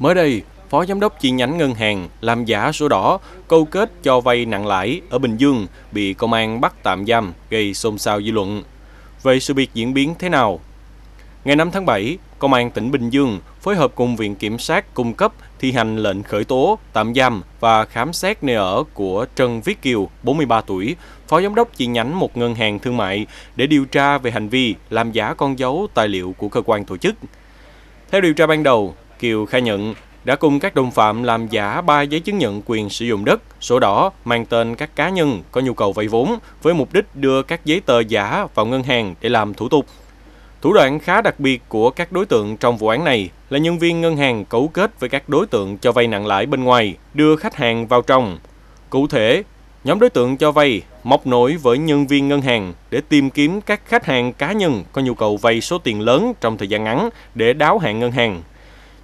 Mới đây, Phó Giám đốc chi nhánh ngân hàng làm giả sổ đỏ, câu kết cho vay nặng lãi ở Bình Dương bị công an bắt tạm giam gây xôn xao dư luận. Vậy sự việc diễn biến thế nào? Ngày 5 tháng 7, Công an tỉnh Bình Dương phối hợp cùng Viện Kiểm sát cung cấp thi hành lệnh khởi tố, tạm giam và khám xét nơi ở của Trần Viết Kiều, 43 tuổi, phó giám đốc chi nhánh một ngân hàng thương mại để điều tra về hành vi làm giả con dấu tài liệu của cơ quan tổ chức. Theo điều tra ban đầu, Kiều khai nhận đã cùng các đồng phạm làm giả 3 giấy chứng nhận quyền sử dụng đất, sổ đỏ mang tên các cá nhân có nhu cầu vay vốn với mục đích đưa các giấy tờ giả vào ngân hàng để làm thủ tục. Thủ đoạn khá đặc biệt của các đối tượng trong vụ án này là nhân viên ngân hàng cấu kết với các đối tượng cho vay nặng lãi bên ngoài, đưa khách hàng vào trong. Cụ thể, nhóm đối tượng cho vay móc nối với nhân viên ngân hàng để tìm kiếm các khách hàng cá nhân có nhu cầu vay số tiền lớn trong thời gian ngắn để đáo hạn ngân hàng.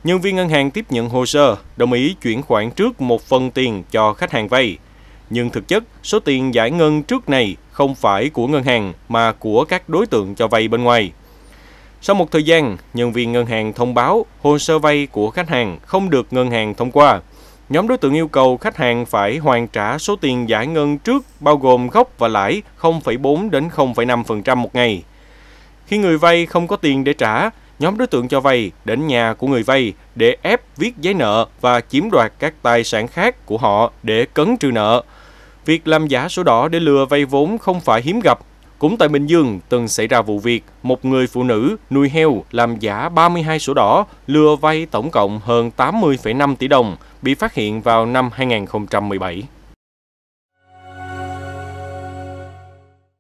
Nhân viên ngân hàng tiếp nhận hồ sơ, đồng ý chuyển khoản trước một phần tiền cho khách hàng vay. Nhưng thực chất, số tiền giải ngân trước này không phải của ngân hàng mà của các đối tượng cho vay bên ngoài. Sau một thời gian, nhân viên ngân hàng thông báo hồ sơ vay của khách hàng không được ngân hàng thông qua. Nhóm đối tượng yêu cầu khách hàng phải hoàn trả số tiền giải ngân trước bao gồm gốc và lãi 0,4 đến 0,5% một ngày. Khi người vay không có tiền để trả, nhóm đối tượng cho vay đến nhà của người vay để ép viết giấy nợ và chiếm đoạt các tài sản khác của họ để cấn trừ nợ. Việc làm giả sổ đỏ để lừa vay vốn không phải hiếm gặp cũng tại Bình Dương, từng xảy ra vụ việc một người phụ nữ nuôi heo làm giả 32 sổ đỏ, lừa vay tổng cộng hơn 80,5 tỷ đồng, bị phát hiện vào năm 2017.